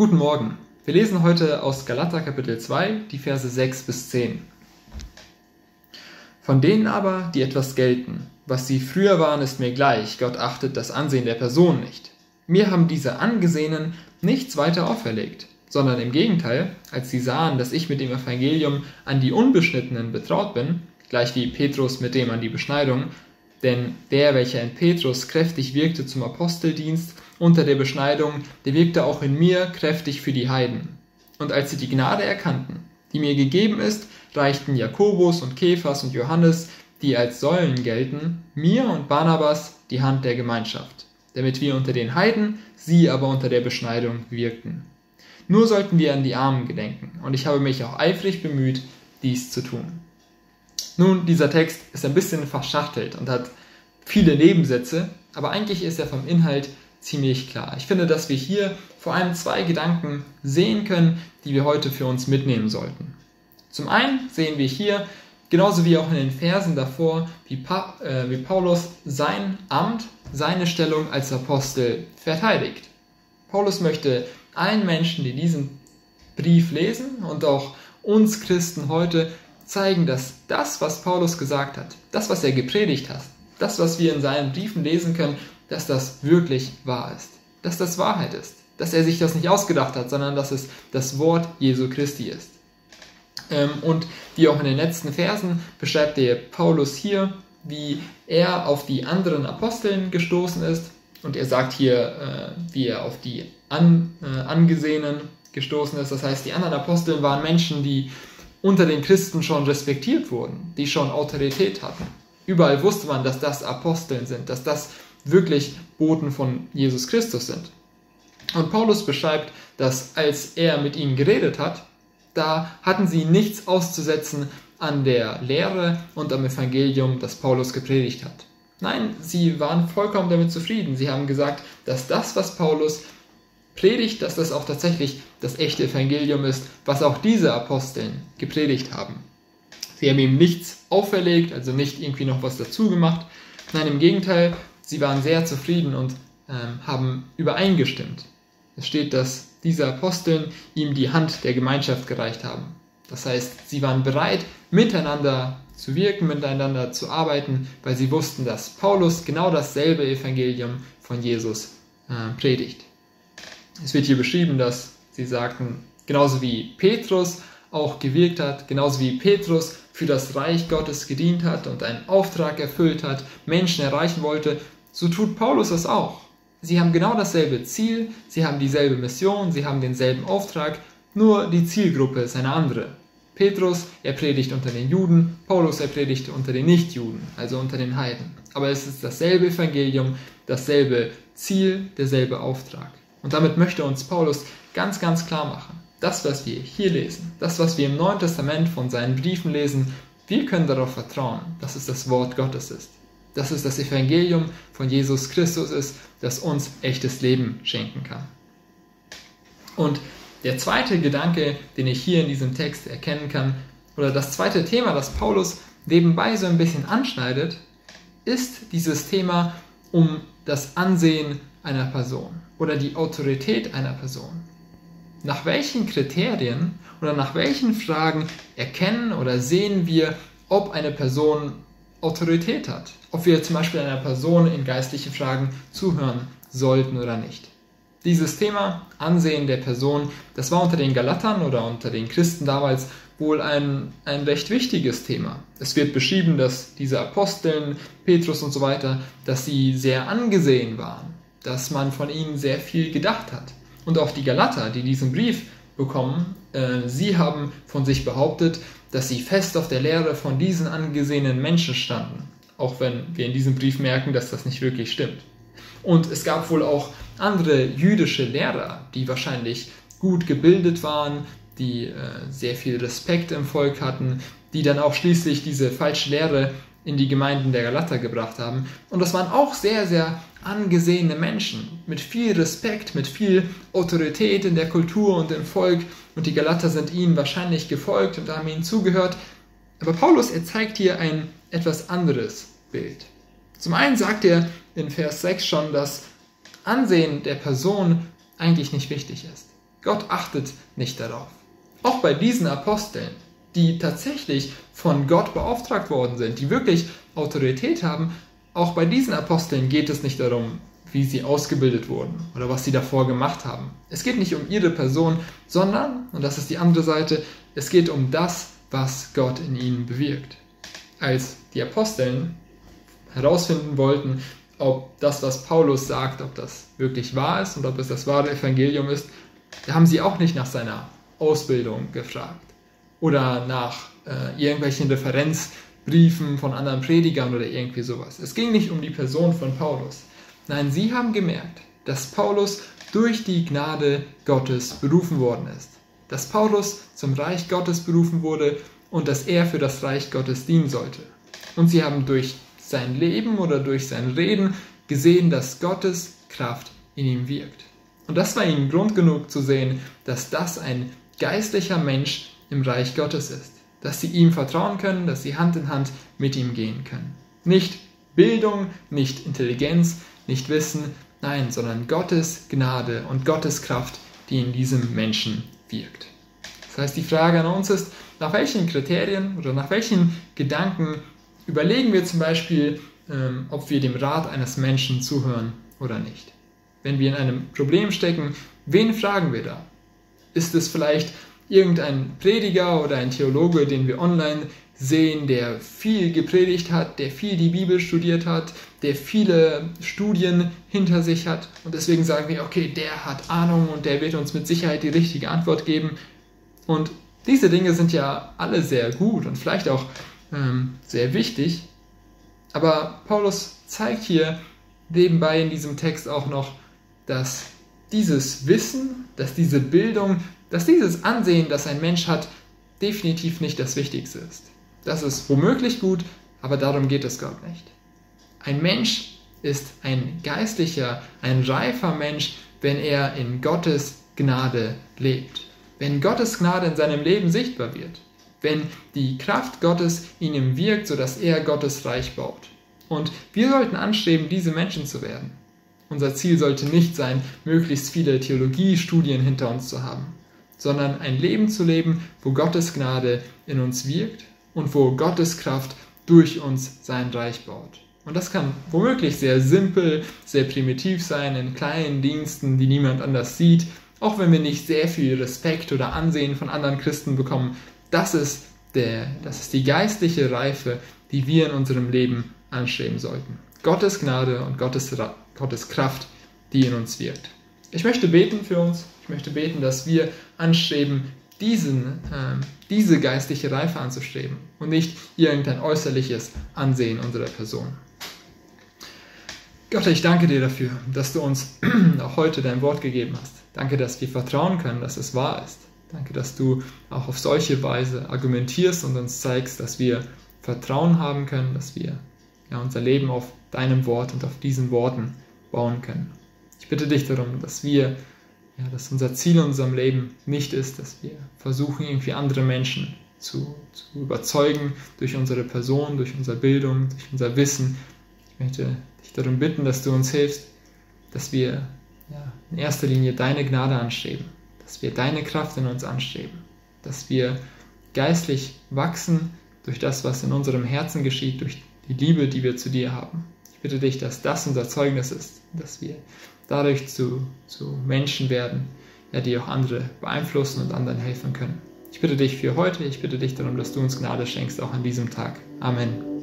Guten Morgen. Wir lesen heute aus Galater Kapitel 2 die Verse 6 bis 10. Von denen aber, die etwas gelten, was sie früher waren, ist mir gleich, Gott achtet das Ansehen der Person nicht. Mir haben diese Angesehenen nichts weiter auferlegt, sondern im Gegenteil, als sie sahen, dass ich mit dem Evangelium an die Unbeschnittenen betraut bin, gleich wie Petrus mit dem an die Beschneidung, denn der, welcher in Petrus kräftig wirkte zum Aposteldienst unter der Beschneidung, der wirkte auch in mir kräftig für die Heiden. Und als sie die Gnade erkannten, die mir gegeben ist, reichten Jakobus und Kephas und Johannes, die als Säulen gelten, mir und Barnabas die Hand der Gemeinschaft, damit wir unter den Heiden, sie aber unter der Beschneidung wirkten. Nur sollten wir an die Armen gedenken, und ich habe mich auch eifrig bemüht, dies zu tun. Nun, dieser Text ist ein bisschen verschachtelt und hat viele Nebensätze, aber eigentlich ist er vom Inhalt ziemlich klar. Ich finde, dass wir hier vor allem zwei Gedanken sehen können, die wir heute für uns mitnehmen sollten. Zum einen sehen wir hier, genauso wie auch in den Versen davor, wie, pa äh, wie Paulus sein Amt, seine Stellung als Apostel verteidigt. Paulus möchte allen Menschen, die diesen Brief lesen und auch uns Christen heute zeigen, dass das, was Paulus gesagt hat, das, was er gepredigt hat, das, was wir in seinen Briefen lesen können, dass das wirklich wahr ist, dass das Wahrheit ist, dass er sich das nicht ausgedacht hat, sondern dass es das Wort Jesu Christi ist. Ähm, und wie auch in den letzten Versen beschreibt der Paulus hier, wie er auf die anderen Aposteln gestoßen ist. Und er sagt hier, äh, wie er auf die An, äh, Angesehenen gestoßen ist. Das heißt, die anderen Aposteln waren Menschen, die unter den Christen schon respektiert wurden, die schon Autorität hatten. Überall wusste man, dass das Aposteln sind, dass das wirklich Boten von Jesus Christus sind. Und Paulus beschreibt, dass als er mit ihnen geredet hat, da hatten sie nichts auszusetzen an der Lehre und am Evangelium, das Paulus gepredigt hat. Nein, sie waren vollkommen damit zufrieden. Sie haben gesagt, dass das, was Paulus predigt, dass das auch tatsächlich das echte Evangelium ist, was auch diese Aposteln gepredigt haben. Sie haben ihm nichts auferlegt, also nicht irgendwie noch was dazu gemacht. Nein, im Gegenteil, sie waren sehr zufrieden und ähm, haben übereingestimmt. Es steht, dass diese Aposteln ihm die Hand der Gemeinschaft gereicht haben. Das heißt, sie waren bereit, miteinander zu wirken, miteinander zu arbeiten, weil sie wussten, dass Paulus genau dasselbe Evangelium von Jesus äh, predigt. Es wird hier beschrieben, dass sie sagten, genauso wie Petrus auch gewirkt hat, genauso wie Petrus für das Reich Gottes gedient hat und einen Auftrag erfüllt hat, Menschen erreichen wollte, so tut Paulus es auch. Sie haben genau dasselbe Ziel, sie haben dieselbe Mission, sie haben denselben Auftrag, nur die Zielgruppe ist eine andere. Petrus, er predigt unter den Juden, Paulus, er predigt unter den Nichtjuden, also unter den Heiden. Aber es ist dasselbe Evangelium, dasselbe Ziel, derselbe Auftrag. Und damit möchte uns Paulus ganz, ganz klar machen, das, was wir hier lesen, das, was wir im Neuen Testament von seinen Briefen lesen, wir können darauf vertrauen, dass es das Wort Gottes ist dass es das Evangelium von Jesus Christus ist, das uns echtes Leben schenken kann. Und der zweite Gedanke, den ich hier in diesem Text erkennen kann, oder das zweite Thema, das Paulus nebenbei so ein bisschen anschneidet, ist dieses Thema um das Ansehen einer Person oder die Autorität einer Person. Nach welchen Kriterien oder nach welchen Fragen erkennen oder sehen wir, ob eine Person Autorität hat. Ob wir zum Beispiel einer Person in geistlichen Fragen zuhören sollten oder nicht. Dieses Thema Ansehen der Person, das war unter den Galatern oder unter den Christen damals wohl ein, ein recht wichtiges Thema. Es wird beschrieben, dass diese Aposteln, Petrus und so weiter, dass sie sehr angesehen waren, dass man von ihnen sehr viel gedacht hat. Und auch die Galater, die diesen Brief bekommen, äh, sie haben von sich behauptet, dass sie fest auf der Lehre von diesen angesehenen Menschen standen, auch wenn wir in diesem Brief merken, dass das nicht wirklich stimmt. Und es gab wohl auch andere jüdische Lehrer, die wahrscheinlich gut gebildet waren, die äh, sehr viel Respekt im Volk hatten, die dann auch schließlich diese falsche Lehre in die Gemeinden der Galater gebracht haben. Und das waren auch sehr, sehr angesehene Menschen mit viel Respekt, mit viel Autorität in der Kultur und im Volk. Und die Galater sind ihnen wahrscheinlich gefolgt und haben ihnen zugehört. Aber Paulus, er zeigt hier ein etwas anderes Bild. Zum einen sagt er in Vers 6 schon, dass Ansehen der Person eigentlich nicht wichtig ist. Gott achtet nicht darauf. Auch bei diesen Aposteln, die tatsächlich von Gott beauftragt worden sind, die wirklich Autorität haben, auch bei diesen Aposteln geht es nicht darum, wie sie ausgebildet wurden oder was sie davor gemacht haben. Es geht nicht um ihre Person, sondern, und das ist die andere Seite, es geht um das, was Gott in ihnen bewirkt. Als die Aposteln herausfinden wollten, ob das, was Paulus sagt, ob das wirklich wahr ist und ob es das wahre Evangelium ist, da haben sie auch nicht nach seiner Ausbildung gefragt oder nach äh, irgendwelchen Referenzbriefen von anderen Predigern oder irgendwie sowas. Es ging nicht um die Person von Paulus. Nein, sie haben gemerkt, dass Paulus durch die Gnade Gottes berufen worden ist. Dass Paulus zum Reich Gottes berufen wurde und dass er für das Reich Gottes dienen sollte. Und sie haben durch sein Leben oder durch sein Reden gesehen, dass Gottes Kraft in ihm wirkt. Und das war ihnen Grund genug zu sehen, dass das ein geistlicher Mensch im Reich Gottes ist. Dass sie ihm vertrauen können, dass sie Hand in Hand mit ihm gehen können. Nicht Bildung, nicht Intelligenz, nicht Wissen, nein, sondern Gottes Gnade und Gottes Kraft, die in diesem Menschen wirkt. Das heißt, die Frage an uns ist, nach welchen Kriterien oder nach welchen Gedanken überlegen wir zum Beispiel, ähm, ob wir dem Rat eines Menschen zuhören oder nicht. Wenn wir in einem Problem stecken, wen fragen wir da? Ist es vielleicht irgendein Prediger oder ein Theologe, den wir online sehen, der viel gepredigt hat, der viel die Bibel studiert hat, der viele Studien hinter sich hat und deswegen sagen wir, okay, der hat Ahnung und der wird uns mit Sicherheit die richtige Antwort geben. Und diese Dinge sind ja alle sehr gut und vielleicht auch ähm, sehr wichtig, aber Paulus zeigt hier nebenbei in diesem Text auch noch, dass dieses Wissen, dass diese Bildung, dass dieses Ansehen, das ein Mensch hat, definitiv nicht das Wichtigste ist. Das ist womöglich gut, aber darum geht es Gott nicht. Ein Mensch ist ein geistlicher, ein reifer Mensch, wenn er in Gottes Gnade lebt. Wenn Gottes Gnade in seinem Leben sichtbar wird. Wenn die Kraft Gottes in ihm wirkt, sodass er Gottes Reich baut. Und wir sollten anstreben, diese Menschen zu werden. Unser Ziel sollte nicht sein, möglichst viele Theologiestudien hinter uns zu haben, sondern ein Leben zu leben, wo Gottes Gnade in uns wirkt und wo Gottes Kraft durch uns sein Reich baut. Und das kann womöglich sehr simpel, sehr primitiv sein, in kleinen Diensten, die niemand anders sieht, auch wenn wir nicht sehr viel Respekt oder Ansehen von anderen Christen bekommen. Das ist, der, das ist die geistliche Reife, die wir in unserem Leben anstreben sollten. Gottes Gnade und Gottes Gottes Kraft, die in uns wirkt. Ich möchte beten für uns. Ich möchte beten, dass wir anstreben, diesen, äh, diese geistliche Reife anzustreben und nicht irgendein äußerliches Ansehen unserer Person. Gott, ich danke dir dafür, dass du uns auch heute dein Wort gegeben hast. Danke, dass wir vertrauen können, dass es wahr ist. Danke, dass du auch auf solche Weise argumentierst und uns zeigst, dass wir Vertrauen haben können, dass wir ja, unser Leben auf deinem Wort und auf diesen Worten bauen können. Ich bitte dich darum, dass wir, ja, dass unser Ziel in unserem Leben nicht ist, dass wir versuchen, irgendwie andere Menschen zu, zu überzeugen durch unsere Person, durch unsere Bildung, durch unser Wissen. Ich möchte dich darum bitten, dass du uns hilfst, dass wir ja, in erster Linie deine Gnade anstreben, dass wir deine Kraft in uns anstreben, dass wir geistlich wachsen durch das, was in unserem Herzen geschieht, durch die Liebe, die wir zu dir haben. Ich bitte dich, dass das unser Zeugnis ist, dass wir dadurch zu, zu Menschen werden, ja, die auch andere beeinflussen und anderen helfen können. Ich bitte dich für heute, ich bitte dich darum, dass du uns Gnade schenkst, auch an diesem Tag. Amen.